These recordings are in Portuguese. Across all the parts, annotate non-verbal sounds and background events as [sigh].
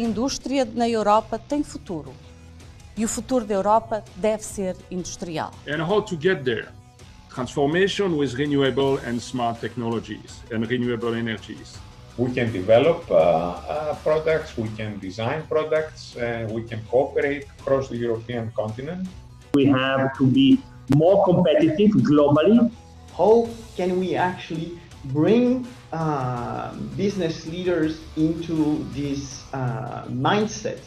indústria na Europa tem futuro. E o futuro da Europa deve ser industrial. And how to get there? Transformation with renewable and smart technologies and renewable energies. We can develop uh, uh, products, we can design products, uh, we can cooperate across the European continent. We have to be more competitive globally. How can we actually bring uh, business leaders into this uh, mindset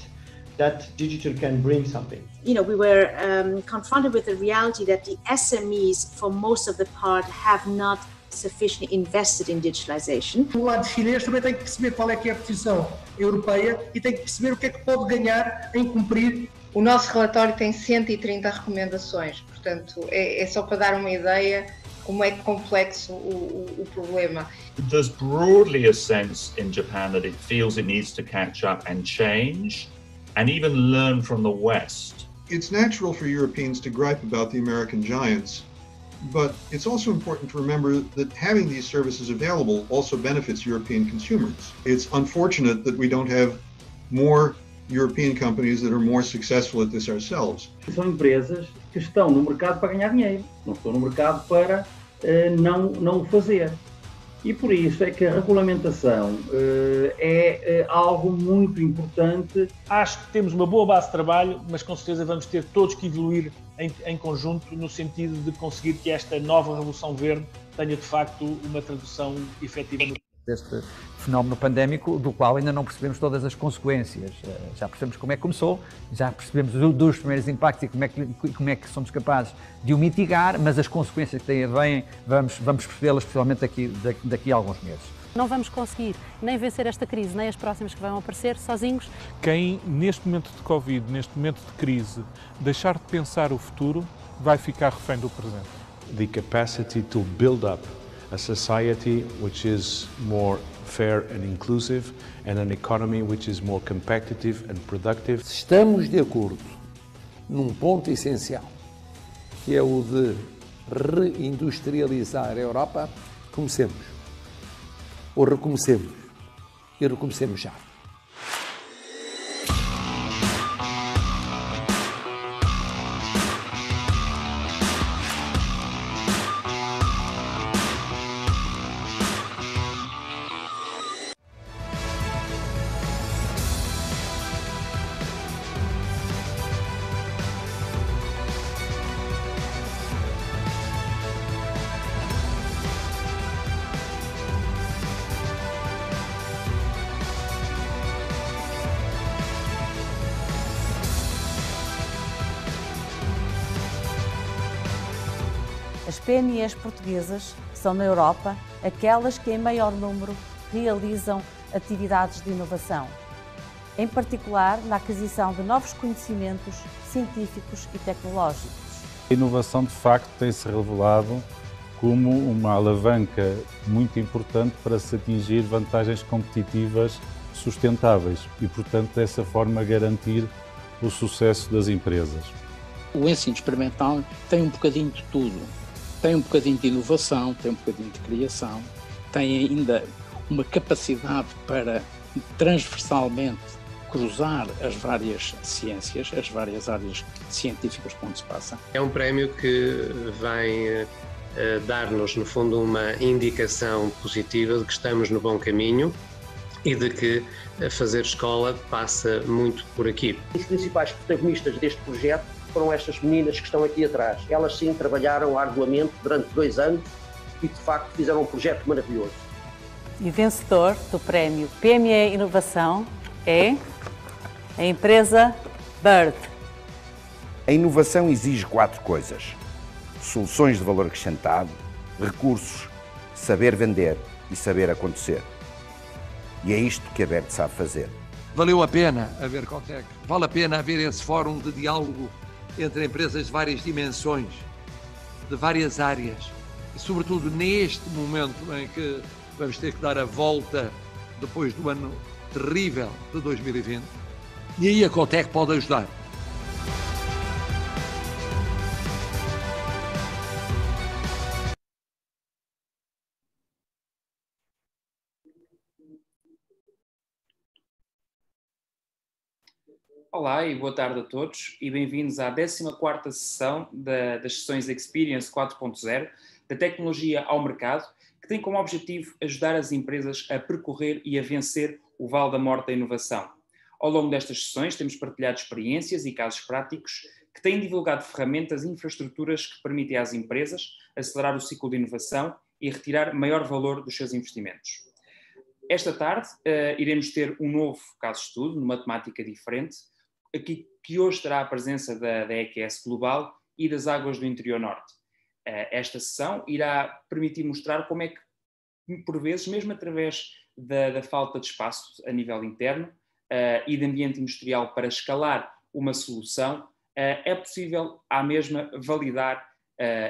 that digital can bring something? You know, we were um, confronted with the reality that the SMEs, for most of the part, have not sufficiently invested in digitalization. O lado chinês também tem que perceber qual é que é a posição europeia e tem que perceber o que é que pode ganhar em cumprir. O nosso relatório tem 130 recomendações, portanto, é, é só para dar uma ideia como é complexo o, o, o problema. There's broadly a sense in Japan that it feels it needs to catch up and change and even learn from the West. It's natural for Europeans to gripe about the American giants, but it's also important to remember that having these services available also benefits European consumers. It's unfortunate that we don't have more European companies that are more successful at this ourselves. São empresas que estão no mercado para ganhar dinheiro, não estão no mercado para não, não o fazer. E por isso é que a regulamentação uh, é uh, algo muito importante. Acho que temos uma boa base de trabalho, mas com certeza vamos ter todos que evoluir em, em conjunto no sentido de conseguir que esta nova revolução verde tenha de facto uma tradução efetiva no deste fenómeno pandémico, do qual ainda não percebemos todas as consequências. Já percebemos como é que começou, já percebemos dos primeiros impactos e como é que, como é que somos capazes de o mitigar, mas as consequências que têm vêm, vamos, vamos percebê-las possivelmente daqui, daqui a alguns meses. Não vamos conseguir nem vencer esta crise, nem as próximas que vão aparecer sozinhos. Quem, neste momento de Covid, neste momento de crise, deixar de pensar o futuro, vai ficar refém do presente. The capacity to build up a society which is more fair and inclusive and an economy which is more competitive and productive. Estamos de acordo num ponto essencial, que é o de reindustrializar a Europa, comecemos. Ou recomecemos. E recomecemos já. Portuguesas são na Europa aquelas que em maior número realizam atividades de inovação, em particular na aquisição de novos conhecimentos científicos e tecnológicos. A inovação, de facto, tem-se revelado como uma alavanca muito importante para se atingir vantagens competitivas sustentáveis e, portanto, dessa forma garantir o sucesso das empresas. O ensino experimental tem um bocadinho de tudo. Tem um bocadinho de inovação, tem um bocadinho de criação, tem ainda uma capacidade para transversalmente cruzar as várias ciências, as várias áreas científicas por onde se passa. É um prémio que vem uh, dar-nos, no fundo, uma indicação positiva de que estamos no bom caminho e de que fazer escola passa muito por aqui. Os principais protagonistas deste projeto foram estas meninas que estão aqui atrás. Elas sim trabalharam arduamente durante dois anos e de facto fizeram um projeto maravilhoso. E o vencedor do prémio PME Inovação é a empresa Bird. A inovação exige quatro coisas: soluções de valor acrescentado, recursos, saber vender e saber acontecer. E é isto que a Bird sabe fazer. Valeu a pena haver Cotec. Vale a pena haver esse fórum de diálogo entre empresas de várias dimensões, de várias áreas, e sobretudo neste momento em que vamos ter que dar a volta depois do ano terrível de 2020. E aí a Cotec pode ajudar. Olá e boa tarde a todos e bem-vindos à 14ª sessão da, das sessões Experience 4.0 da tecnologia ao mercado, que tem como objetivo ajudar as empresas a percorrer e a vencer o vale da morte da inovação. Ao longo destas sessões temos partilhado experiências e casos práticos que têm divulgado ferramentas e infraestruturas que permitem às empresas acelerar o ciclo de inovação e retirar maior valor dos seus investimentos. Esta tarde uh, iremos ter um novo caso de estudo, numa temática diferente, aqui, que hoje terá a presença da, da EQS Global e das Águas do Interior Norte. Uh, esta sessão irá permitir mostrar como é que, por vezes, mesmo através da, da falta de espaço a nível interno uh, e de ambiente industrial para escalar uma solução, é possível, à mesma, validar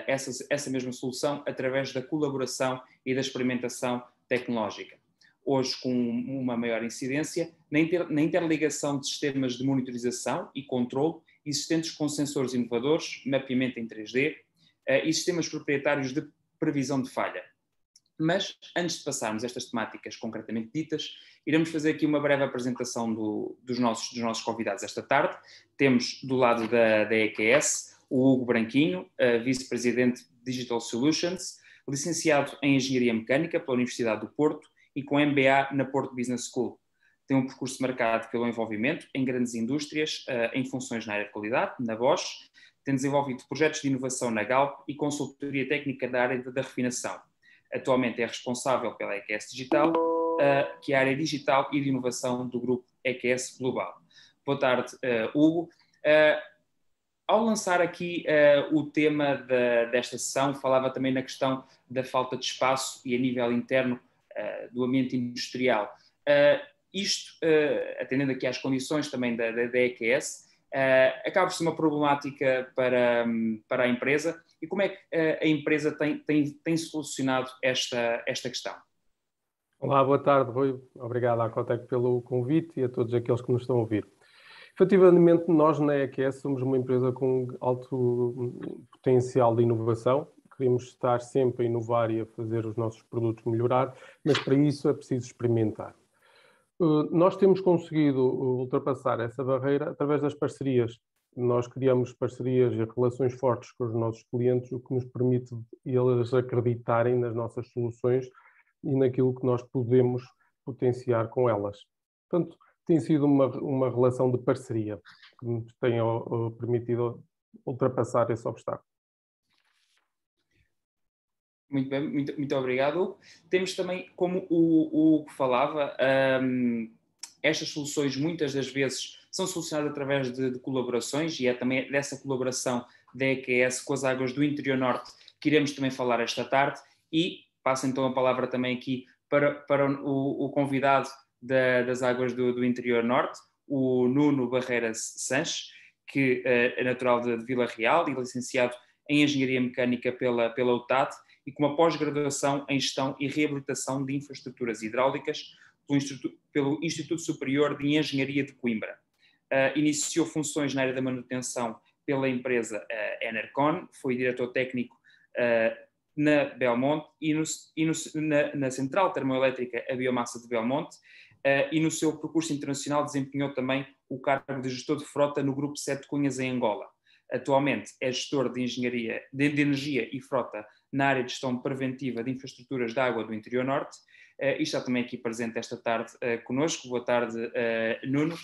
essa, essa mesma solução através da colaboração e da experimentação tecnológica hoje com uma maior incidência, na, inter, na interligação de sistemas de monitorização e controle existentes com sensores inovadores, mapeamento em 3D uh, eh, e sistemas proprietários de previsão de falha. Mas, antes de passarmos estas temáticas concretamente ditas, iremos fazer aqui uma breve apresentação do, dos, nossos, dos nossos convidados esta tarde. Temos do lado da, da EQS o Hugo Branquinho, uh, Vice-Presidente Digital Solutions, licenciado em Engenharia Mecânica pela Universidade do Porto e com MBA na Porto Business School. Tem um percurso marcado pelo envolvimento em grandes indústrias, uh, em funções na área de qualidade, na Bosch, tem desenvolvido projetos de inovação na Galp e consultoria técnica da área da refinação. Atualmente é responsável pela EQS Digital, uh, que é a área digital e de inovação do grupo EQS Global. Boa tarde, uh, Hugo. ao lançar aqui o tema de, desta sessão, falava também na questão da falta de espaço e a nível interno eh, do ambiente industrial. Eh, isto, eh, atendendo aqui às condições também da, da, da EQS, acaba por ser uma problemática para, para a empresa e como é que a empresa tem, tem, tem solucionado esta, esta questão? Olá, boa tarde, Rui. Obrigado à Cotec pelo convite e a todos aqueles que nos estão a ouvir. Efetivamente, nós na EQS somos uma empresa com alto potencial de inovação queremos estar sempre a inovar e a fazer os nossos produtos melhorar, mas para isso é preciso experimentar. Uh, nós temos conseguido uh, ultrapassar essa barreira através das parcerias. Nós criamos parcerias e relações fortes com os nossos clientes, o que nos permite eles acreditarem nas nossas soluções e naquilo que nós podemos potenciar com elas. Portanto, tem sido uma, uma relação de parceria que nos tem permitido ultrapassar esse obstáculo. Muito bem, muito, muito obrigado. Temos também, como o Hugo falava, um, estas soluções muitas das vezes são solucionadas através de, de, colaborações e é também dessa colaboração da EQS com as águas do interior norte que iremos também falar esta tarde e passo então a palavra também aqui para, para o, o convidado da, das águas do, do, interior norte, o Nuno Barreiras Sanches, que uh, é natural de, de Vila Real e licenciado em Engenharia Mecânica pela, pela UTAD e com uma pós-graduação em Gestão e Reabilitação de Infraestruturas Hidráulicas pelo Instituto, pelo Instituto Superior de Engenharia de Coimbra. Uh, iniciou funções na área da manutenção pela empresa uh, Enercon, foi diretor técnico uh, na Belmonte e, no, e no, na, na, Central Termoelétrica a Biomassa de Belmonte e no seu percurso internacional desempenhou também o cargo de gestor de frota no Grupo 7 Cunhas em Angola. Atualmente é gestor de engenharia de, de energia e frota na área de gestão preventiva de infraestruturas de água do interior norte uh, e está também aqui presente esta tarde uh, conosco. Boa tarde, uh, Nuno.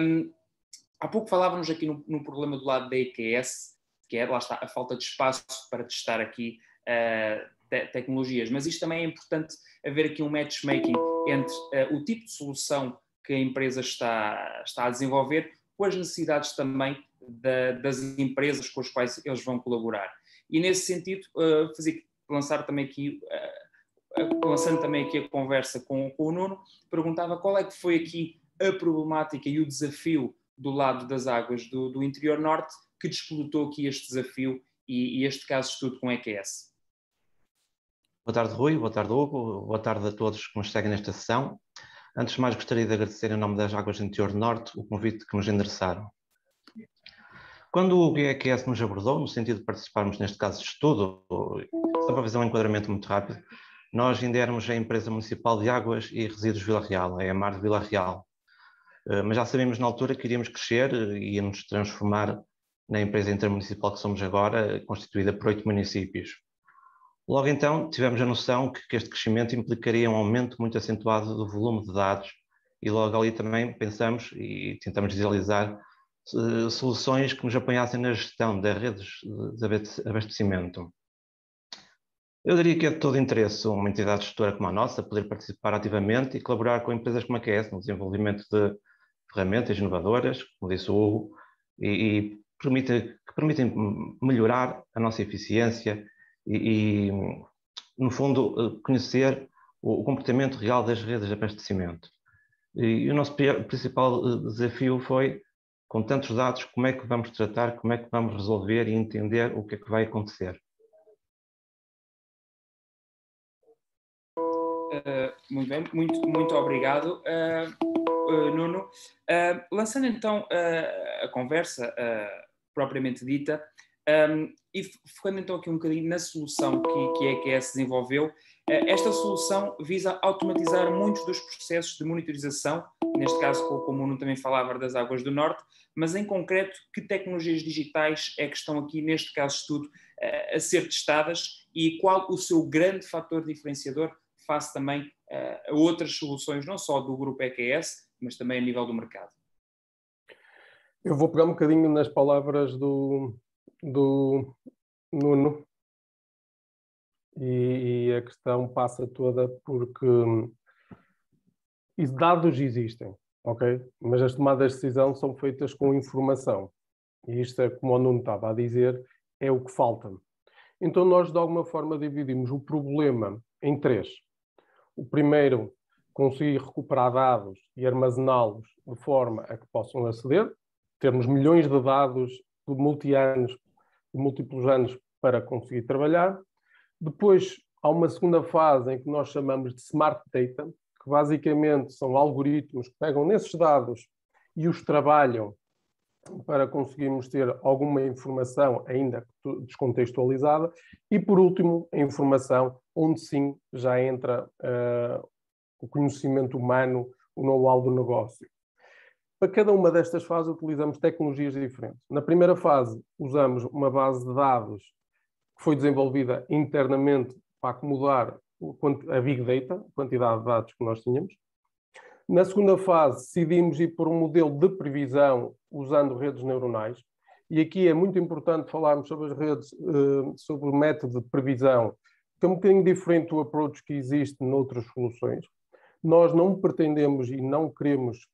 Um, há pouco falávamos aqui no, no, problema do lado da EQS, que é, lá está, a falta de espaço para testar aqui te tecnologias, mas isto também é importante haver aqui um matchmaking entre o tipo de solução que a empresa está, está a desenvolver com as necessidades também da, das empresas com as quais eles vão colaborar. E nesse sentido, uh, fazer, lançar também aqui, uh, lançando também aqui a conversa com, com, o Nuno, perguntava qual é que foi aqui a problemática e o desafio do lado das águas do, do interior norte que despolutou aqui este desafio e, e este caso de estudo com EQS. Boa tarde, Rui. Boa tarde, Hugo. Boa tarde a todos que nos seguem nesta sessão. Antes de mais, gostaria de agradecer em nome das Águas do Interior Norte o convite que nos endereçaram. Quando o GEQS nos abordou, no sentido de participarmos neste caso de estudo, só para fazer um enquadramento muito rápido, nós ainda éramos a empresa municipal de águas e resíduos Vila Real, a EMAR de Vila Real. mas já sabíamos na altura que iríamos crescer e nos transformar na empresa intermunicipal que somos agora, constituída por oito municípios. Logo então, tivemos a noção que, este crescimento implicaria um aumento muito acentuado do volume de dados e logo ali também pensamos e tentamos visualizar soluções que nos apanhassem na gestão das redes de abastecimento. Eu diria que é de todo interesse uma entidade gestora como a nossa poder participar ativamente e colaborar com empresas como a QS no desenvolvimento de ferramentas inovadoras, como disse o Hugo, e, e permite, que permitem melhorar a nossa eficiência e, e no fundo, eh, conhecer o, o comportamento real das redes de abastecimento. E o nosso principal eh, desafio foi, com tantos dados, como é que vamos tratar, como é que vamos resolver e entender o que é que vai acontecer. Uh, muito bem, muito, muito obrigado, uh, uh, Nuno. lançando então a conversa propriamente dita, um, e focando então aqui um bocadinho na solução que, que a EQS desenvolveu, esta solução visa automatizar muitos dos processos de monitorização, neste caso, como o Nuno também falava, das águas do Norte, mas em concreto, que tecnologias digitais é que estão aqui, neste caso estudo, a ser testadas e qual o seu grande fator diferenciador face também a outras soluções, não só do grupo EQS, mas também a nível do mercado? Eu vou pegar um bocadinho nas palavras do, do Nuno e, e a questão passa toda porque dados existem, ok? Mas as tomadas de decisão são feitas com informação. E isto é, como o Nuno estava a dizer, é o que falta. Então nós, de alguma forma, dividimos o problema em três. O primeiro, conseguir recuperar dados e armazená-los de forma a que possam aceder, termos milhões de dados de multi-anos, de múltiplos anos para conseguir trabalhar. Depois há uma segunda fase em que nós chamamos de Smart Data, que basicamente são algoritmos que pegam nesses dados e os trabalham para conseguirmos ter alguma informação ainda descontextualizada. E, por último, a informação onde sim já entra uh, o conhecimento humano, o know-how do negócio. Para cada uma destas fases utilizamos tecnologias diferentes. Na primeira fase usamos uma base de dados que foi desenvolvida internamente para acomodar a Big Data, a quantidade de dados que nós tínhamos. Na segunda fase decidimos ir por um modelo de previsão usando redes neuronais. E aqui é muito importante falarmos sobre as redes, eh, sobre o método de previsão, que é um bocadinho diferente do approach que existe noutras soluções. Nós não pretendemos e não queremos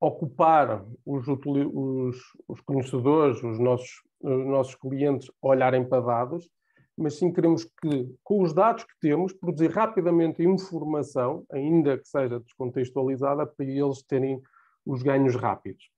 ocupar os, os, os conhecedores, os nossos, os nossos clientes olharem para dados, mas sim queremos que, com os dados que temos, produzir rapidamente informação, ainda que seja descontextualizada, para eles terem os ganhos rápidos.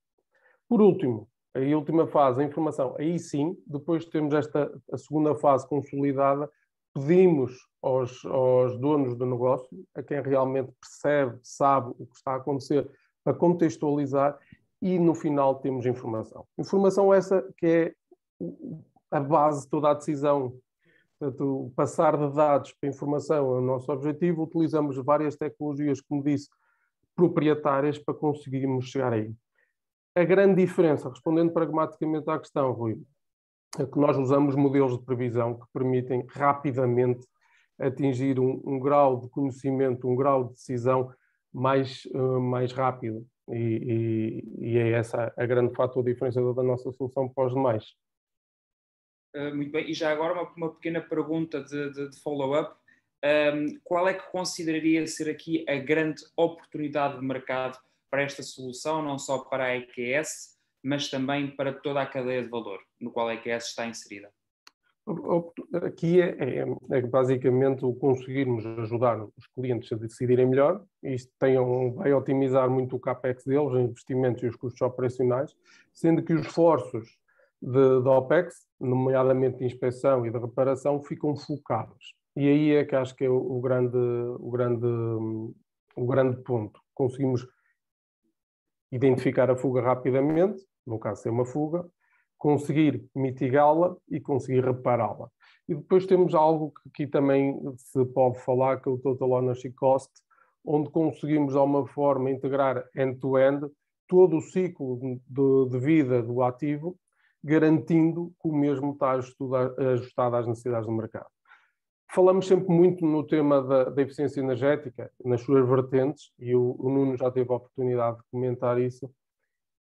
Por último, a última fase, a informação, aí sim, depois de termos esta a segunda fase consolidada, pedimos aos, aos donos do negócio, a quem realmente percebe, sabe o que está a acontecer, a contextualizar e no final temos informação. Informação essa que é a base de toda a decisão. Portanto, passar de dados para informação é o nosso objetivo. Utilizamos várias tecnologias, como disse, proprietárias para conseguirmos chegar aí. A grande diferença, respondendo pragmaticamente à questão, Rui, é que nós usamos modelos de previsão que permitem rapidamente atingir um, um grau de conhecimento, um grau de decisão mais, uh, mais rápido. E, e, e, é essa a grande fator diferenciador da nossa solução para os demais. Uh, muito bem, e já agora uma, uma pequena pergunta de, de, de follow-up. Um, qual é que consideraria ser aqui a grande oportunidade de mercado para esta solução, não só para a EQS, mas também para toda a cadeia de valor no qual a EQS está inserida? Aqui é, é, é, basicamente o conseguirmos ajudar os clientes a decidirem melhor. Isto tem um, vai otimizar muito o CAPEX deles, os investimentos e os custos operacionais, sendo que os esforços de OPEX, nomeadamente de inspeção e de reparação, ficam focados. E aí é que acho que é o, o grande, o, grande, o grande ponto. Conseguimos identificar a fuga rapidamente, no caso ser uma fuga, conseguir mitigá-la e conseguir repará-la. E depois temos algo que aqui também se pode falar, que é o Total Ownership Cost, onde conseguimos de alguma forma integrar end-to-end todo o ciclo de, de vida do ativo, garantindo que o mesmo está ajustado às necessidades do mercado. Falamos sempre muito no tema da, da eficiência energética, nas suas vertentes, e o, o, Nuno já teve a oportunidade de comentar isso.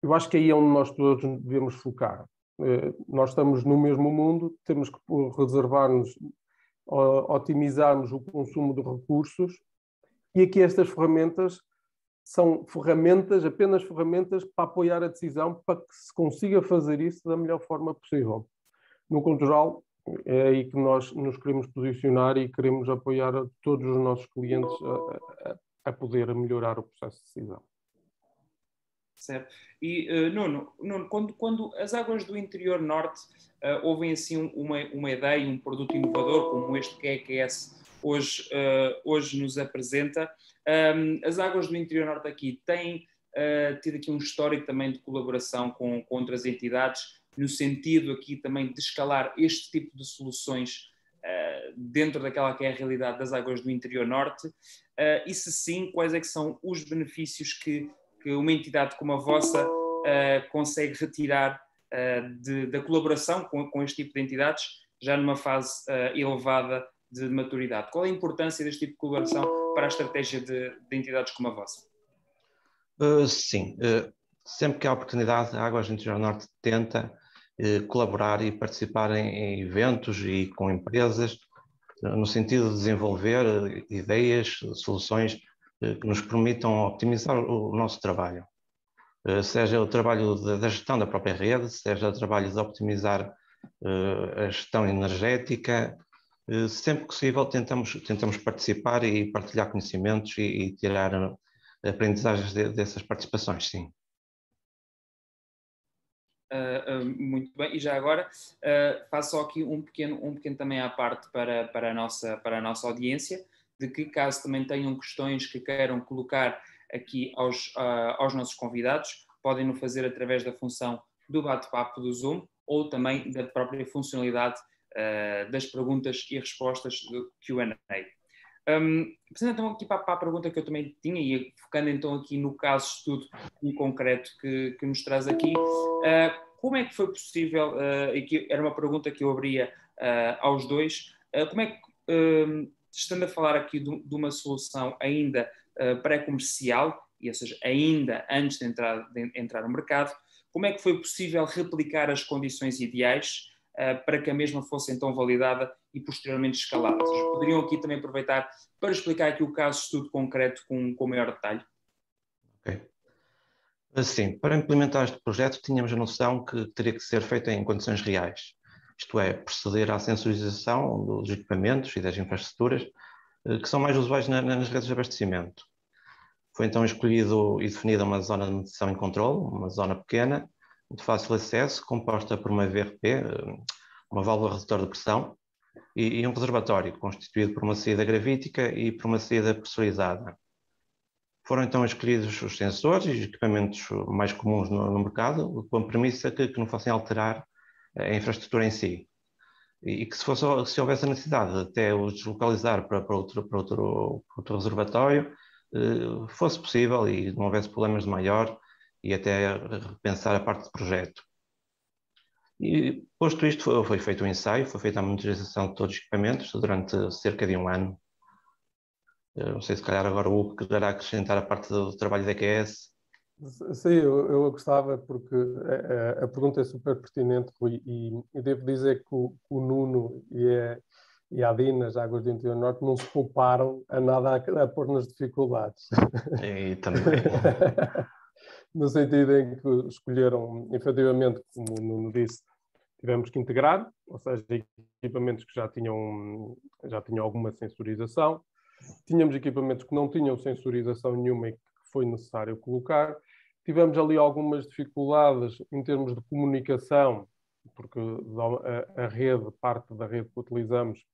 Eu acho que aí é onde nós todos devemos focar. Eh, nós estamos no mesmo mundo, temos que reservar-nos, otimizarmos o consumo de recursos, e aqui estas ferramentas são ferramentas, apenas ferramentas para apoiar a decisão, para que se consiga fazer isso da melhor forma possível. No controle, é aí que nós nos queremos posicionar e queremos apoiar todos os nossos clientes a, a, a poder melhorar o processo de decisão. Certo. E, uh, Nuno, Nuno quando, quando as águas do interior norte uh, ouvem assim uma, uma ideia, um produto inovador como este que a EQS hoje, uh, hoje nos apresenta, um, as águas do interior norte aqui têm uh, tido aqui um histórico também de colaboração com, com outras entidades no sentido aqui também de escalar este tipo de soluções uh, dentro daquela que é a realidade das águas do interior norte? Uh, e se sim, quais é que são os benefícios que, que uma entidade como a vossa consegue retirar de, da colaboração com, com, este tipo de entidades, já numa fase elevada de maturidade? Qual é a importância deste tipo de colaboração para a estratégia de, de entidades como a vossa? sim, sempre que há oportunidade, a Águas do Interior Norte tenta eh, colaborar e participar em, eventos e com empresas, no sentido de desenvolver eh, ideias, soluções eh, que nos permitam optimizar o nosso trabalho. Seja o trabalho da gestão da própria rede, seja o trabalho de optimizar a gestão energética, sempre que possível tentamos, tentamos participar e partilhar conhecimentos e, e tirar aprendizagens dessas participações, sim. Uh, uh, muito bem, e já agora uh, faço só aqui um pequeno, um pequeno também à parte para, para, a nossa, para a nossa audiência, de que caso também tenham questões que queiram colocar aqui aos, aos nossos convidados, podem no fazer através da função do bate-papo do Zoom ou também da própria funcionalidade das perguntas e respostas do Q&A. Um, então aqui para, para, a pergunta que eu também tinha e focando então aqui no caso de estudo em concreto que, que nos traz aqui, uh, como é que foi possível, uh, e que era uma pergunta que eu abria uh, aos dois, como é que, estando a falar aqui de, de uma solução ainda pré-comercial, e ou seja, ainda antes de entrar, de entrar no mercado, como é que foi possível replicar as condições ideais para que a mesma fosse então validada e posteriormente escaladas. Poderiam aqui também aproveitar para explicar aqui o caso de estudo concreto com, com maior detalhe. Ok. Sim, para implementar este projeto tínhamos a noção que teria que ser feito em condições reais, isto é, proceder à sensorização dos equipamentos e das infraestruturas eh, que são mais usuais nas redes de abastecimento. Foi então escolhido e definida uma zona de medição e controle, uma zona pequena, de fácil acesso, composta por uma VRP, eh, uma válvula redutora de pressão, e, e, um reservatório constituído por uma saída gravítica e por uma saída pressurizada. Foram então escolhidos os sensores e os equipamentos mais comuns no, no mercado, com a premissa que, que, não fossem alterar a infraestrutura em si. E, e que se, fosse, se houvesse a necessidade de até os deslocalizar para, para, outro, para, outro, outro reservatório, eh, fosse possível e não houvesse problemas de maior e até repensar a parte do projeto. E, posto isto, foi, foi feito um ensaio, foi feita a monitorização de todos os equipamentos durante cerca de um ano. Eu não sei se calhar agora o Hugo quererá acrescentar a parte do trabalho da EQS. Sim, eu, eu gostava porque a, a, pergunta é super pertinente Rui, e, e devo dizer que o, o Nuno e a, e a Dina, as Águas do Interior Norte, não se pouparam a nada a, a pôr nas dificuldades. E também. [laughs] no sentido em que escolheram, efetivamente, como o Nuno disse, tivemos que integrar, ou seja, equipamentos que já tinham, já tinham alguma sensorização, tínhamos equipamentos que não tinham sensorização nenhuma e que foi necessário colocar, tivemos ali algumas dificuldades em termos de comunicação, porque a, rede, parte da rede que utilizamos,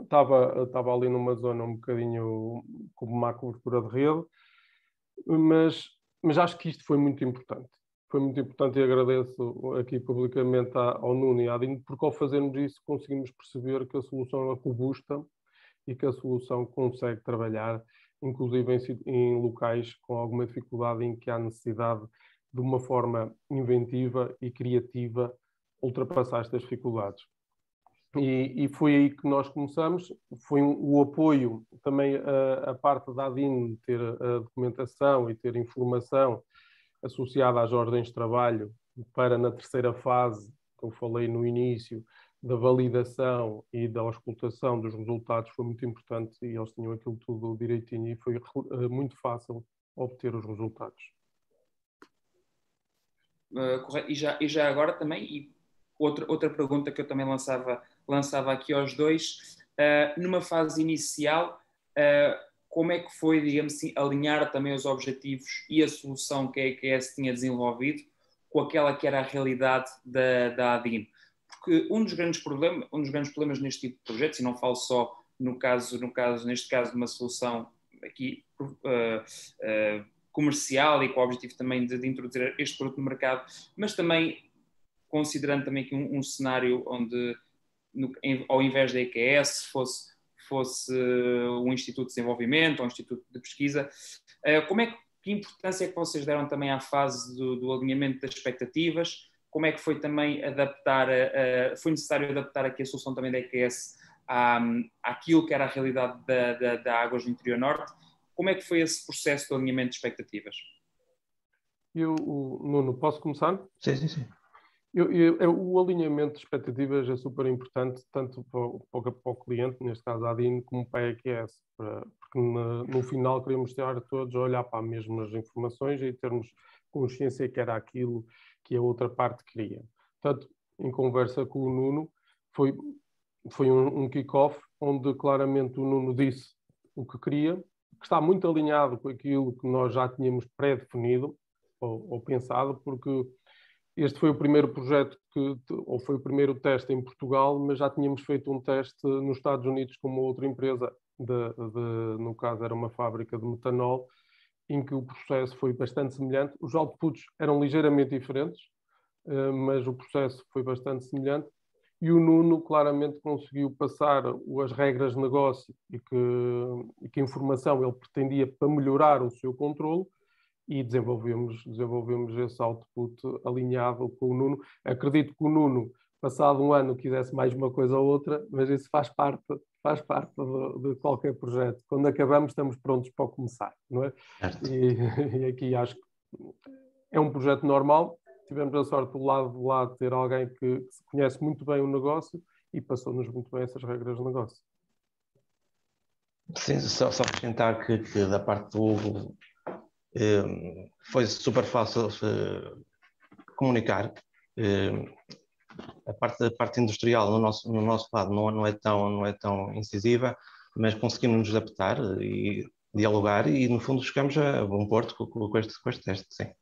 estava, estava ali numa zona um bocadinho como uma cobertura de rede, mas, mas acho que isto foi muito importante foi muito importante e agradeço aqui publicamente ao Nuno e à Dino, porque ao fazermos isso conseguimos perceber que a solução é robusta e que a solução consegue trabalhar inclusive em, em locais com alguma dificuldade em que há necessidade de uma forma inventiva e criativa ultrapassar estas dificuldades. E, e, foi aí que nós começamos. Foi o apoio, também a, parte da ADIN ter a documentação e ter informação associada às ordens de trabalho para, na terceira fase, que eu falei no início, da validação e da auscultação dos resultados foi muito importante e eles tinham aquilo tudo direitinho e foi eh, muito fácil obter os resultados. Uh, e, já, e já agora também, e outra, outra pergunta que eu também lançava, lançava aqui aos dois, uh, numa fase inicial, uh, como é que foi, digamos assim, alinhar também os objetivos e a solução que a EQS tinha desenvolvido com aquela que era a realidade da, da ADIN? Porque um dos grandes problemas, um dos grandes problemas neste tipo de projetos, e não falo só no caso, no caso neste caso de uma solução aqui uh, uh, comercial e com o objetivo também de, de, introduzir este produto no mercado, mas também considerando também aqui um, um cenário onde no, em, ao invés da EQS fosse fosse uh, um instituto de desenvolvimento ou um instituto de pesquisa, como é que, que importância é que vocês deram também à fase do, do alinhamento das expectativas? como é que foi também adaptar, uh, foi necessário adaptar aqui a solução também da EQS à, àquilo que era a realidade da, da, da Águas do Interior Norte. Como é que foi esse processo de alinhamento de expectativas? Eu, o, Nuno, posso começar? Sim, sim, sim. Eu, eu, o alinhamento de expectativas é super importante, tanto para, para, o cliente, neste caso a ADIN, como para a EQS, para, porque no, no, final queremos estar todos a olhar para as mesmas informações e termos consciência que era aquilo que a outra parte queria. Portanto, em conversa com o Nuno, foi, foi um, um kick-off onde claramente o Nuno disse o que queria, que está muito alinhado com aquilo que nós já tínhamos pré-definido ou, ou, pensado, porque este foi o primeiro projeto que, ou foi o primeiro teste em Portugal, mas já tínhamos feito um teste nos Estados Unidos com uma outra empresa, de, de, no caso era uma fábrica de metanol, em que o processo foi bastante semelhante. Os outputs eram ligeiramente diferentes, eh, mas o processo foi bastante semelhante. E o Nuno claramente conseguiu passar as regras de negócio e que, e que informação ele pretendia para melhorar o seu controle e desenvolvemos, desenvolvemos esse output alinhado com o Nuno. Acredito que o Nuno, passado um ano, quisesse mais uma coisa ou outra, mas isso faz parte faz parte de, de, qualquer projeto. Quando acabamos, estamos prontos para começar, não é? E, [laughs] e, aqui acho que é um projeto normal. Tivemos a sorte do lado de lá de ter alguém que, que conhece muito bem o negócio e passou-nos muito bem essas regras de negócio. Sim, só, só acrescentar que, que, da parte do Hugo foi super fácil eh, comunicar. Eh, a parte, a parte industrial no nosso, no nosso lado não, não, é tão, não é tão incisiva, mas conseguimos nos adaptar e dialogar e, no fundo, chegamos a bom porto com, com, este, com este teste, sim.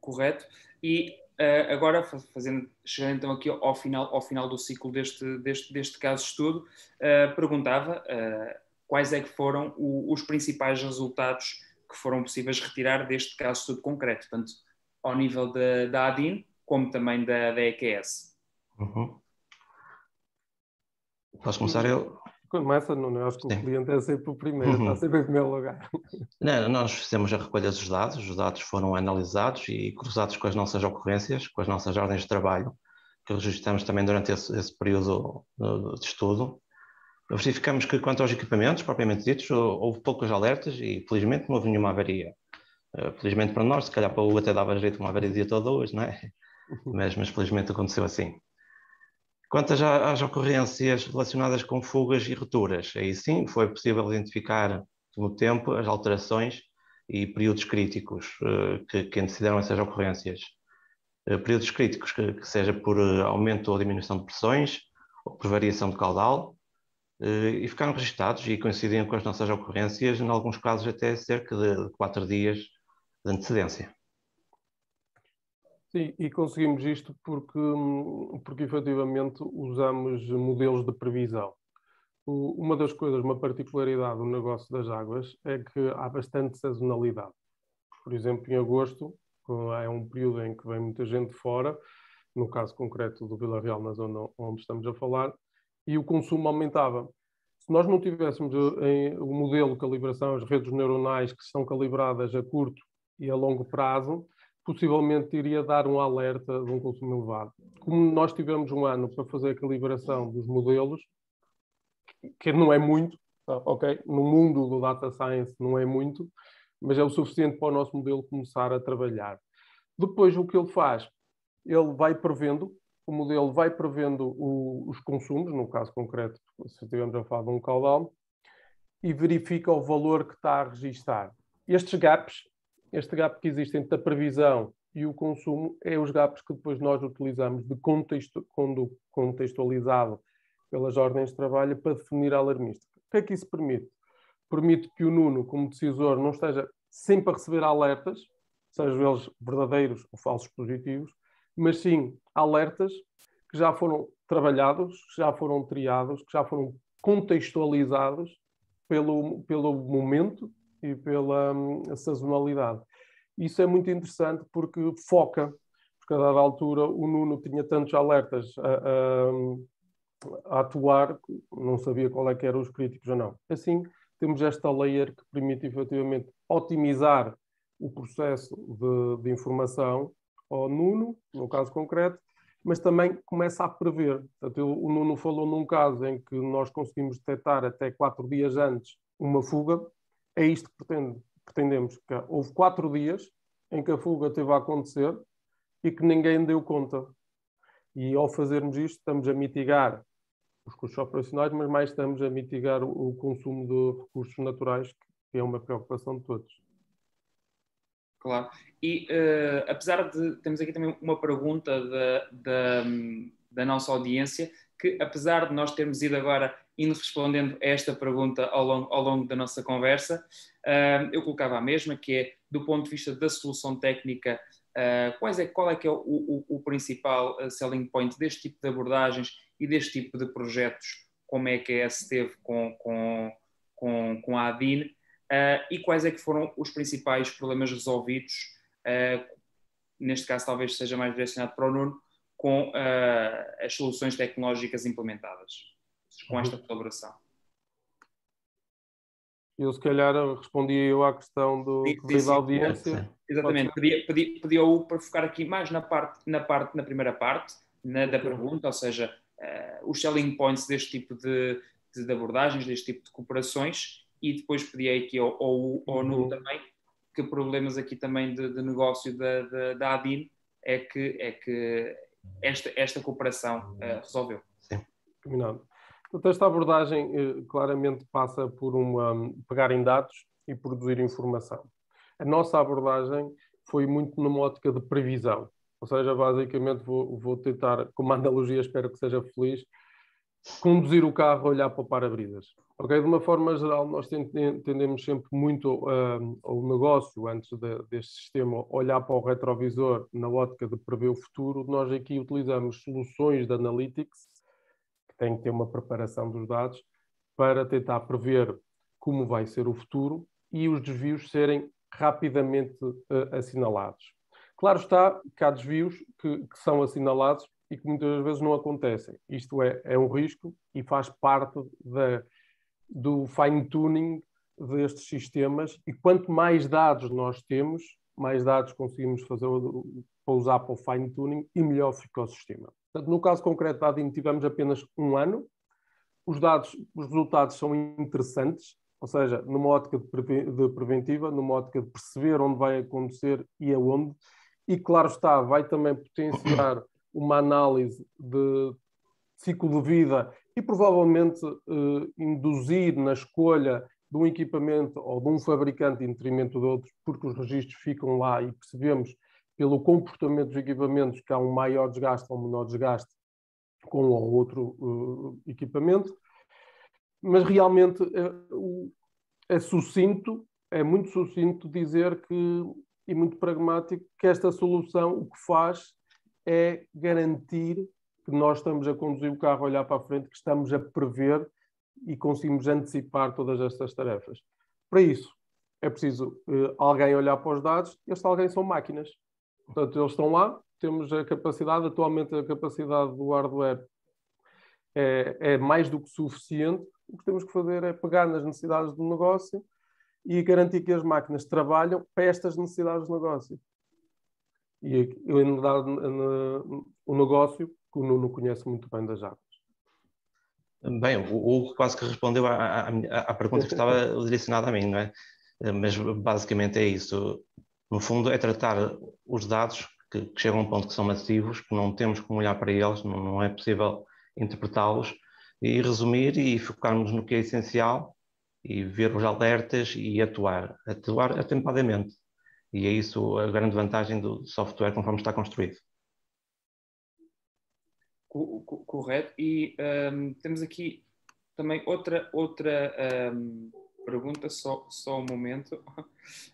Correto. E uh, agora, fazendo, chegando então aqui ao final, ao final do ciclo deste, deste, deste caso de estudo, uh, perguntava uh, quais é que foram o, os principais resultados que foram possíveis retirar deste caso de estudo concreto. Portanto, ao nível da, da ADIN, como também da, da EQS. Uhum. Posso começar eu? Começa, não, acho que Sim. o cliente é sempre o primeiro, uhum. está sempre em primeiro lugar. Não, nós fizemos a recolha dos dados, os dados foram analisados e cruzados com as nossas ocorrências, com as nossas ordens de trabalho, que registramos também durante esse, esse período de estudo. Verificamos que, quanto aos equipamentos propriamente ditos, houve poucos alertas e, felizmente, não houve nenhuma avaria. Uh, felizmente para nós, se calhar para o até dava jeito uma avaria toda hoje, não é? Uhum. Mas, mas felizmente aconteceu assim. Quanto às, às, ocorrências relacionadas com fugas e rupturas, aí sim foi possível identificar no tempo as alterações e períodos críticos uh, que, que antecederam essas ocorrências. Uh, períodos críticos que, que, seja por aumento ou diminuição de pressões, ou por variação de caudal, e ficaram registados e coincidiam com as nossas ocorrências, em alguns casos até cerca de quatro dias de antecedência. Sim, e conseguimos isto porque, porque efetivamente usamos modelos de previsão. Uma das coisas, uma particularidade do negócio das águas é que há bastante sazonalidade. Por exemplo, em agosto é um período em que vem muita gente fora, no caso concreto do Vila Real, na zona onde estamos a falar, e o consumo aumentava. Se nós não tivéssemos o modelo de calibração, as redes neuronais que são calibradas a curto e a longo prazo, possivelmente iria dar um alerta de um consumo elevado. Como nós tivemos um ano para fazer a calibração dos modelos, que não é muito, tá, ok? No mundo do data science não é muito, mas é o suficiente para o nosso modelo começar a trabalhar. Depois, o que ele faz? Ele vai prevendo, o modelo vai prevendo o, os consumos, no caso concreto, se estivermos a falar de um caudal, e verifica o valor que está a registar. Estes gaps este gap que existe entre a previsão e o consumo é os gaps que depois nós utilizamos de contexto, contextualizado pelas ordens de trabalho para definir a alarmística. O que é que isso permite? Permite que o Nuno, como decisor, não esteja sempre a receber alertas, sejam eles verdadeiros ou falsos positivos, mas sim alertas que já foram trabalhados, que já foram triados, que já foram contextualizados pelo, pelo momento e pela um, sazonalidade. Isso é muito interessante porque foca, porque a dada altura o Nuno tinha tantos alertas a, a, a atuar, não sabia qual é que eram os críticos ou não. Assim, temos esta layer que permite efetivamente otimizar o processo de, de informação ao Nuno, no caso concreto, mas também começa a prever. Portanto, o Nuno falou num caso em que nós conseguimos detectar até quatro dias antes uma fuga, é isto que pretende, pretendemos. Que houve quatro dias em que a fuga teve a acontecer e que ninguém deu conta. E ao fazermos isto, estamos a mitigar os custos operacionais, mas mais estamos a mitigar o, o consumo de recursos naturais, que é uma preocupação de todos. Claro. E uh, apesar de. Temos aqui também uma pergunta da, da, da nossa audiência, que apesar de nós termos ido agora indo respondendo a esta pergunta ao longo, ao longo da nossa conversa, uh, eu colocava a mesma, que é, do ponto de vista da solução técnica, uh, quais é, qual é que é o, o, o, principal selling point deste tipo de abordagens e deste tipo de projetos, como é que a ES teve com, com, com, com a ADIN, uh, e quais é que foram os principais problemas resolvidos, neste caso talvez seja mais direcionado para o Nuno, com as soluções tecnológicas implementadas com esta colaboração. Eu, se calhar, respondia eu à questão do da audiência. Exatamente, pedi, pedi, pedi ao para focar aqui mais na, parte, na, parte, na primeira parte na, da pergunta, ou seja, uh, os selling points deste tipo de, de, abordagens, deste tipo de cooperações, e depois pedi aqui ao, ao, ao uhum. também que problemas aqui também de, de negócio da, da, da ADIN é que, é que esta, esta cooperação uh, resolveu. Sim. Combinado. Portanto, esta abordagem eh, claramente passa por uma, pegar em dados e produzir informação. A nossa abordagem foi muito numa ótica de previsão, ou seja, basicamente vou, vou tentar, com uma analogia, espero que seja feliz, conduzir o carro a olhar para o para-brisas. Okay? De uma forma geral, nós tendemos sempre muito uh, ao negócio, antes de, deste sistema, olhar para o retrovisor na ótica de prever o futuro. Nós aqui utilizamos soluções de analytics tem que ter uma preparação dos dados para tentar prever como vai ser o futuro e os desvios serem rapidamente uh, assinalados. Claro está que há desvios que, que, são assinalados e que muitas vezes não acontecem. Isto é, é um risco e faz parte da, do fine-tuning destes sistemas e quanto mais dados nós temos, mais dados conseguimos fazer para usar para o fine-tuning e melhor fica o sistema. Portanto, no caso concreto da ADIN tivemos apenas um ano. Os dados, os resultados são interessantes, ou seja, numa ótica de preventiva, numa ótica de perceber onde vai acontecer e aonde. E claro está, vai também potenciar uma análise de ciclo de vida e provavelmente eh, induzir na escolha de um equipamento ou de um fabricante em detrimento de outros, porque os registros ficam lá e percebemos pelo comportamento dos equipamentos que há um maior desgaste ou um menor desgaste com um ou outro uh, equipamento, mas realmente é, é sucinto, é muito sucinto dizer que, e muito pragmático, que esta solução o que faz é garantir que nós estamos a conduzir o carro a olhar para a frente, que estamos a prever e conseguimos antecipar todas estas tarefas. Para isso, é preciso uh, alguém olhar para os dados, este alguém são máquinas. Portanto, eles estão lá, temos a capacidade, atualmente a capacidade do hardware é, é mais do que suficiente o que temos que fazer é pegar nas necessidades do negócio e garantir que as máquinas trabalham para estas necessidades do negócio. E dar o negócio que o Nuno conhece muito bem das águas. Bem, o Hugo quase que respondeu à, à, à pergunta que estava [laughs] direcionada a mim, não é? Mas basicamente é isso. No fundo, é tratar os dados que, que chegam a um ponto que são massivos, que não temos como olhar para eles, não, não é possível interpretá-los, e resumir e focarmos no que é essencial e ver os alertas e atuar, atuar atempadamente. E é isso a grande vantagem do software conforme está construído. Correto. E um, temos aqui também outra, outra um, pergunta, só, só um momento. [laughs]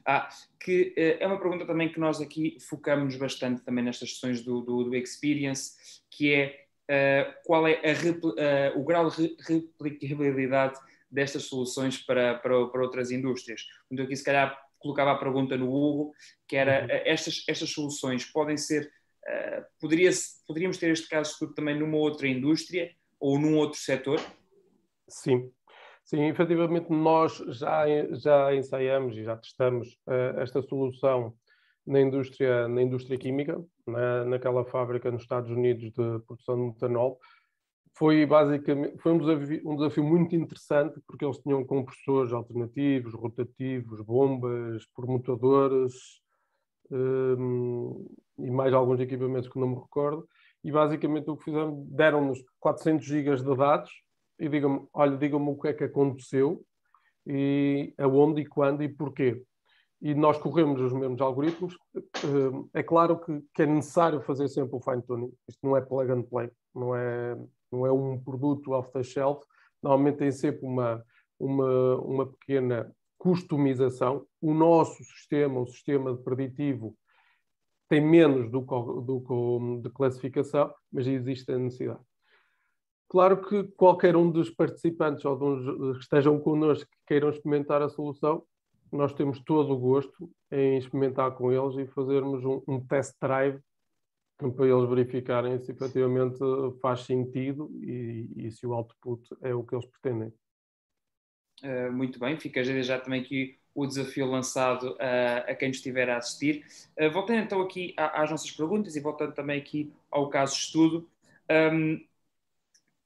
Ah, que uh, é uma pergunta também que nós aqui focamos bastante também nestas sessões do, do, do Experience, que é uh, qual é uh, o grau de replicabilidade destas soluções para, para, para outras indústrias. Então aqui se calhar colocava a pergunta no Hugo, que era uhum. estas, estas soluções podem ser Uh, poderia, poderíamos ter este caso de estudo também numa outra indústria ou num outro setor? Sim, sim, efetivamente nós já, já ensaiamos e já testamos uh, esta solução na indústria, na indústria química, na, naquela fábrica nos Estados Unidos de produção de metanol. Foi basicamente foi um desafio, um desafio muito interessante porque eles tinham compressores alternativos, rotativos, bombas, permutadores, um, e mais alguns equipamentos que não me recordo, e basicamente o que fizeram, deram-nos 400 gigas de dados e digam-me, olha, digam-me o que é que aconteceu, e aonde e quando e porquê. E nós corremos os mesmos algoritmos. Hum, é claro que, que é necessário fazer sempre o fine-tuning. Isto não é plug and play, não é, não é um produto off the shelf. Normalmente tem sempre uma, uma, uma pequena customização. O nosso sistema, o sistema preditivo, tem menos do que, de classificação, mas existe a necessidade. Claro que qualquer um dos participantes ou dos que estejam connosco que queiram experimentar a solução, nós temos todo o gosto em experimentar com eles e fazermos um, um test drive para eles verificarem se efetivamente faz sentido e, e se o output é o que eles pretendem. Uh, muito bem, fica já também aqui o desafio lançado a quem estiver a assistir. Uh, voltando então aqui às nossas perguntas e voltando também aqui ao caso de estudo. Um,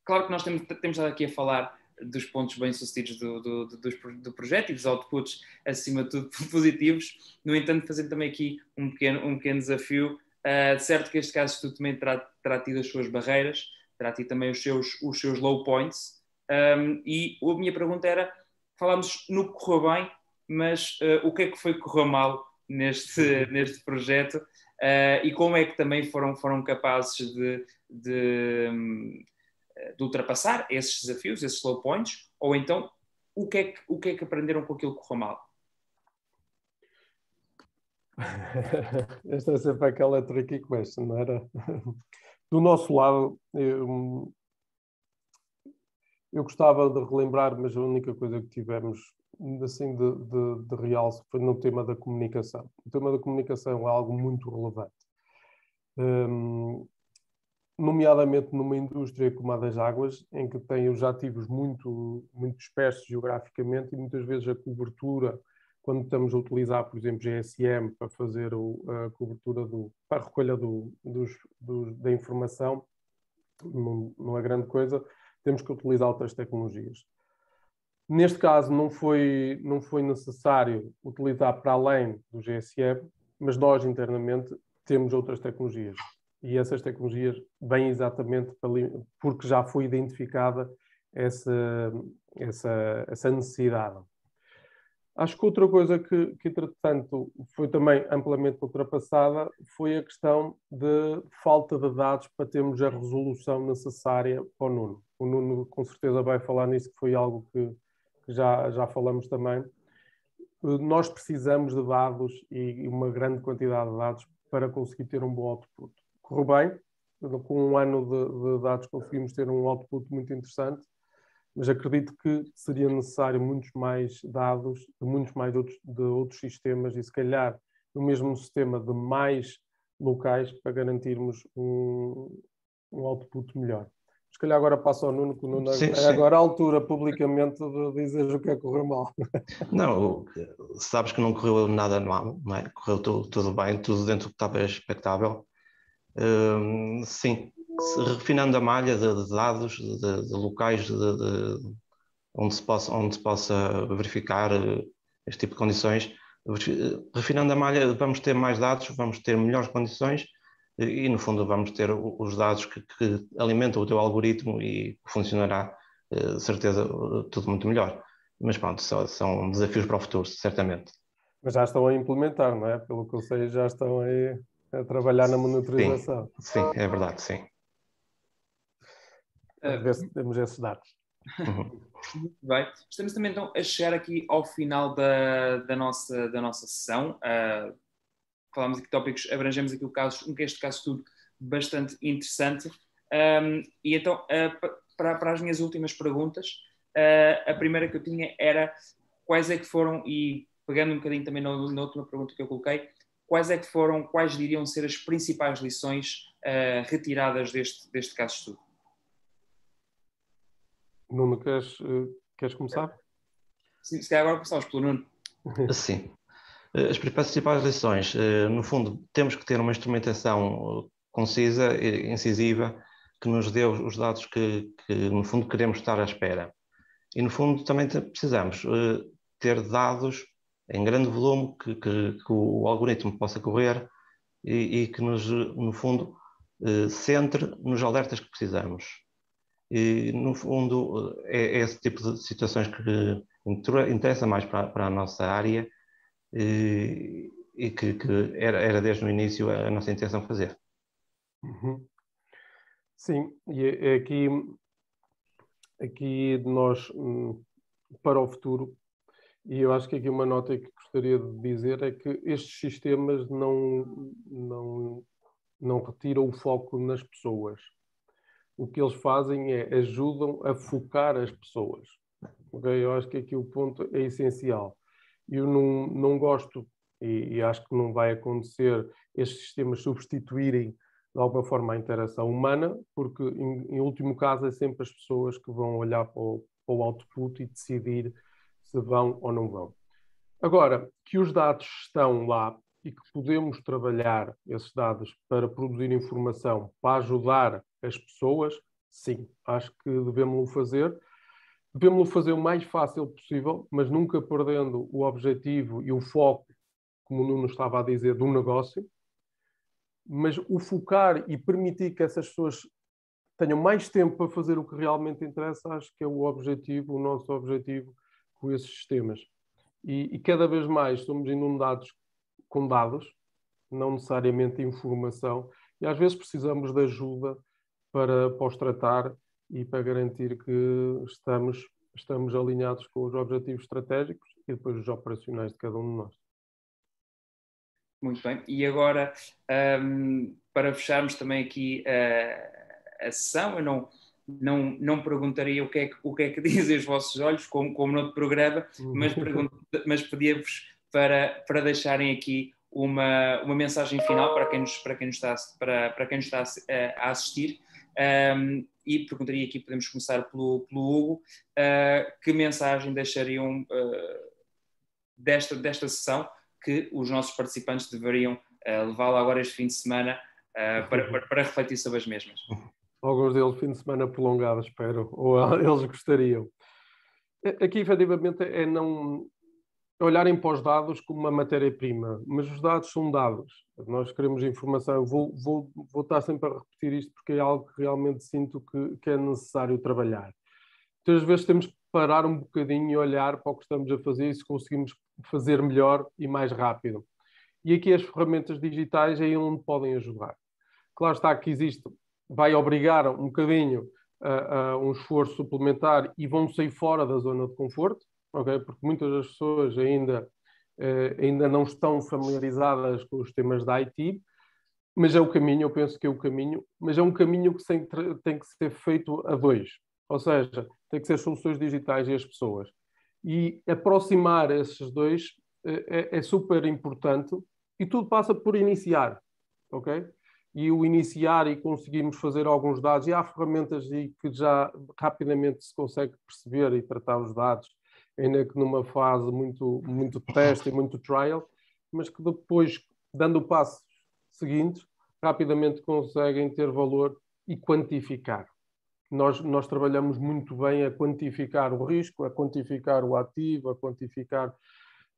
claro que nós temos, temos estado aqui a falar dos pontos bem-sucedidos do, do, do, do, projeto e dos outputs, acima de tudo, [laughs] positivos. No entanto, fazendo também aqui um pequeno, um pequeno desafio, uh, certo que este caso de estudo também terá, terá tido as suas barreiras, terá tido também os seus, os seus low points. Um, e a minha pergunta era, falámos no que correu bem, mas uh, o que é que foi que correu mal neste, [laughs] neste projeto uh, e como é que também foram, foram capazes de, de, de, ultrapassar esses desafios, esses slow points, ou então o que, é que, o que é que aprenderam com aquilo que correu mal? [laughs] Esta é sempre aquela tricky question, não era? [laughs] Do nosso lado, eu, eu gostava de relembrar, mas a única coisa que tivemos assim de, de, de realce foi no tema da comunicação. O tema da comunicação é algo muito relevante. Um, nomeadamente numa indústria como a das águas, em que tem os ativos muito, muito dispersos geograficamente e muitas vezes a cobertura, quando estamos a utilizar, por exemplo, GSM para fazer o, a cobertura, do, para a recolha do, dos, da informação, não, não é grande coisa, temos que utilizar outras tecnologias. Neste caso, não foi, não foi necessário utilizar para além do GSM, mas nós internamente temos outras tecnologias. E essas tecnologias vêm exatamente porque já foi identificada essa, essa, essa necessidade. Acho que outra coisa que, que, entretanto, foi também amplamente ultrapassada foi a questão de falta de dados para termos a resolução necessária para o Nuno. O Nuno, com certeza, vai falar nisso, que foi algo que, já, já falamos também, nós precisamos de dados e uma grande quantidade de dados para conseguir ter um bom output. Correu bem, com um ano de, de, dados conseguimos ter um output muito interessante, mas acredito que seria necessário muitos mais dados de muitos mais outros, de outros sistemas e se calhar no mesmo sistema de mais locais para garantirmos um, um output melhor. Se calhar agora passa ao Nuno, que o Nuno Sim, é sim. agora a altura publicamente de dizer o que é que correu mal. [laughs] Não, sabes que não correu nada mal, não é? Correu tudo, tudo bem, tudo dentro do que estava expectável. Hum, sim, refinando a malha de, de dados, de, de locais de, de- onde, se possa, onde se possa verificar eh, este tipo de condições, verifi- refinando a malha, vamos ter mais dados, vamos ter melhores condições e, no fundo, vamos ter os dados que, que alimentam o teu algoritmo e funcionará, eh, de certeza, eh, tudo muito melhor. Mas pronto, são, são desafios para o futuro, certamente. Mas já estão a implementar, não é? Pelo que eu sei, já estão aí a trabalhar na monitorização. Sim, é verdade, sim. A ver se temos esses dados. Muito bem. Estamos também então a chegar aqui ao final da, da, nossa, da nossa sessão. Uh, falámos aqui tópicos, abrangemos aqui o caso, um este caso tudo bastante interessante. Um, e então, uh, pa- para, para as minhas últimas perguntas, uh, a primeira que eu tinha era quais é que foram, e pegando um bocadinho também na, na última pergunta que eu coloquei, quais é que foram, quais diriam ser as principais lições uh, retiradas deste, deste caso de estudo? Nuno, queres, eh, queres começar? Sim, se calhar agora começamos pelo Nuno. Sim. Eh, As principais lições, eh, no fundo, temos que ter uma instrumentação eh, concisa, e incisiva, que nos dê os dados que, que, no fundo, queremos estar à espera. E, no fundo, também precisamos ter dados em grande volume que, que- que o algoritmo possa correr e, e que nos, no fundo, centre nos alertas que precisamos. E, no fundo, é, esse tipo de situações que inter- interessa mais para, para a nossa área e, e que, que era, era desde o início a nossa intenção fazer. Uhum. Sim, e é é aqui, aqui nós, hum, para o futuro, e eu acho que aqui uma nota que gostaria de dizer é que estes sistemas não, não, não retiram o foco nas pessoas. O que eles fazem é ajudam a focar as pessoas. ok? Eu acho que aqui o ponto é essencial. Eu não, não gosto, e, e acho que não vai acontecer, estes sistemas substituírem de alguma forma a interação humana, porque em, em último caso é sempre as pessoas que vão olhar para o, para o output e decidir se vão ou não vão. Agora, que os dados estão lá e que podemos trabalhar esses dados para produzir informação para ajudar as pessoas, sim, acho que devemos o fazer. Devemos o fazer o mais fácil possível, mas nunca perdendo o objetivo e o foco, como o Nuno estava a dizer, do negócio. Mas o focar e permitir que essas pessoas tenham mais tempo para fazer o que realmente interessa, acho que é o objetivo, o nosso objetivo com esses sistemas. E, e cada vez mais somos inundados com dados, não necessariamente informação, e às vezes precisamos de ajuda para, para os tratar e para garantir que estamos, estamos alinhados com os objetivos estratégicos e depois os operacionais de cada um de nós. Muito bem. E agora, um, para fecharmos também aqui a, a sessão, eu não, não, não perguntaria o que, é que, o que é que [laughs] dizem os vossos olhos, como, como no outro programa, mas, mas pedia-vos para, para deixarem aqui uma, uma mensagem final para quem nos, para quem nos está, para, para quem nos está a, a assistir. Um, e perguntaria aqui, podemos começar pelo, pelo Hugo, uh, que mensagem deixariam uh, desta, desta sessão que os nossos participantes deveriam uh, levá-la agora este fim de semana para, para, para, refletir sobre as mesmas? Alguns deles fim de semana prolongado, espero, ou [laughs] eles gostariam. Aqui, efetivamente, é não olharem para os dados como uma matéria-prima, mas os dados são dados. Nós queremos informação. Eu vou, vou, vou estar sempre a repetir isto porque é algo que realmente sinto que, que é necessário trabalhar. Muitas vezes temos que parar um bocadinho e olhar para o que estamos a fazer e se conseguimos fazer melhor e mais rápido. E aqui as ferramentas digitais é onde podem ajudar. Claro está que existe, vai obrigar um bocadinho a, a um esforço suplementar e vão sair fora da zona de conforto, porque muitas das pessoas ainda, eh, ainda não estão familiarizadas com os temas da IT, mas é o caminho, eu penso que é o caminho, mas é um caminho que tem, que ser feito a dois, ou seja, tem que ser soluções digitais e as pessoas. E aproximar esses dois é, é super importante e tudo passa por iniciar, ok? e o iniciar e conseguimos fazer alguns dados, e há ferramentas e que já rapidamente se consegue perceber e tratar os dados, ainda que numa fase muito, muito teste e muito trial, mas que depois, dando o passo seguinte, rapidamente conseguem ter valor e quantificar. Nós, nós trabalhamos muito bem a quantificar o risco, a quantificar o ativo, a quantificar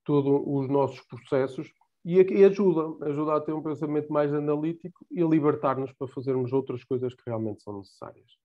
todos os nossos processos e, e ajuda, ajuda a ter um pensamento mais analítico e a libertar-nos para fazermos outras coisas que realmente são necessárias.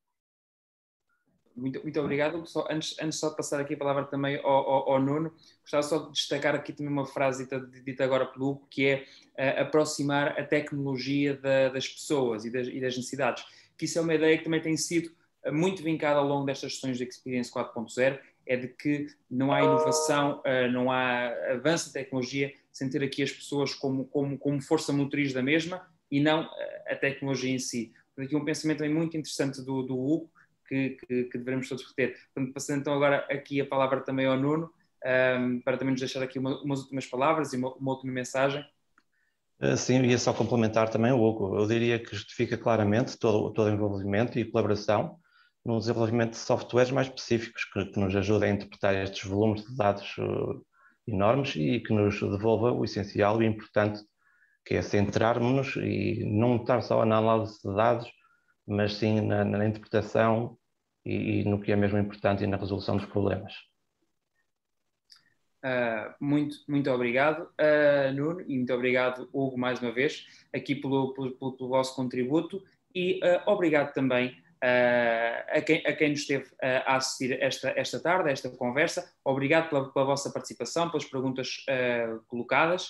Muito, muito obrigado. Só, antes, antes só de passar aqui a palavra também ao, ao, ao Nuno, gostava só de destacar aqui também uma frase dita, dita agora pelo Hugo, que é uh, aproximar a tecnologia da, das pessoas e das, e das, necessidades. Que isso é uma ideia que também tem sido uh, muito vincada ao longo destas sessões de Experience 4.0, é de que não há inovação, uh, não há avanço da tecnologia sem ter aqui as pessoas como, como, como força motriz da mesma e não a tecnologia em si. Aqui um pensamento também muito interessante do, do Hugo, que, que, que devemos todos reter. Portanto, passando então agora aqui a palavra também ao Nuno, um, para também nos deixar aqui uma, umas últimas palavras e uma, uma última mensagem. Eh, sim, ia só complementar também o Hugo. Eu diria que justifica claramente todo, todo o envolvimento e colaboração no desenvolvimento de softwares mais específicos que, que nos ajudem a interpretar estes volumes de dados uh, enormes e que nos devolva o essencial e importante, que é centrarmos-nos e não estar só na análise de dados, mas sim na, na interpretação e, e, no que é mesmo importante e na resolução dos problemas. Uh, muito, muito obrigado, uh, Nuno, e muito obrigado, Hugo, mais uma vez, aqui pelo, pelo, pelo vosso contributo, e uh, obrigado também a, quem, a quem nos esteve a assistir esta, esta tarde, esta conversa. Obrigado pela, pela vossa participação, pelas perguntas colocadas.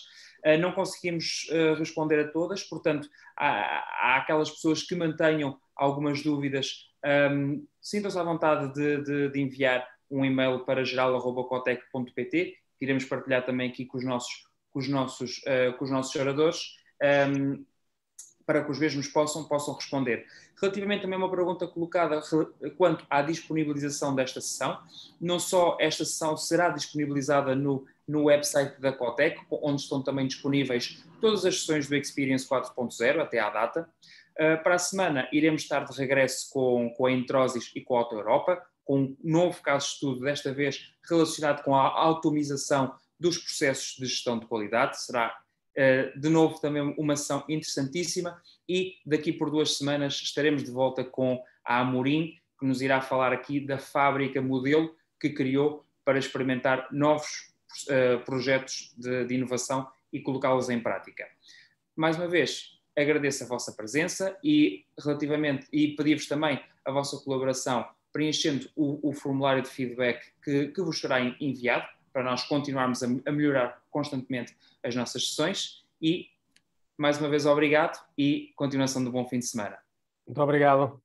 não conseguimos responder a todas, portanto, há, há aquelas pessoas que mantenham algumas dúvidas, um, sintam-se à vontade de, de, de, enviar um e-mail para geral.cotec.pt, que iremos partilhar também aqui com os nossos, com os nossos, uh, com os nossos oradores, um, para que os mesmos possam, possam responder. Relativamente também a uma pergunta colocada quanto à disponibilização desta sessão, não só esta sessão será disponibilizada no, no website da Cotec, onde estão também disponíveis todas as sessões do Experience 4.0 até à data, para a semana iremos estar de regresso com, com a Introsis e com a Auto Europa, com um novo caso de estudo, desta vez relacionado com a automização dos processos de gestão de qualidade. Será, uh, de novo, também uma sessão interessantíssima e daqui por duas semanas estaremos de volta com a Amorim, que nos irá falar aqui da fábrica modelo que criou para experimentar novos uh, projetos de, de inovação e colocá-los em prática. Mais uma vez, agradeço a vossa presença e relativamente e pedir-vos também a vossa colaboração preenchendo o, o formulário de feedback que, que, vos será enviado para nós continuarmos a, a melhorar constantemente as nossas sessões e mais uma vez obrigado e continuação de um bom fim de semana. Muito obrigado.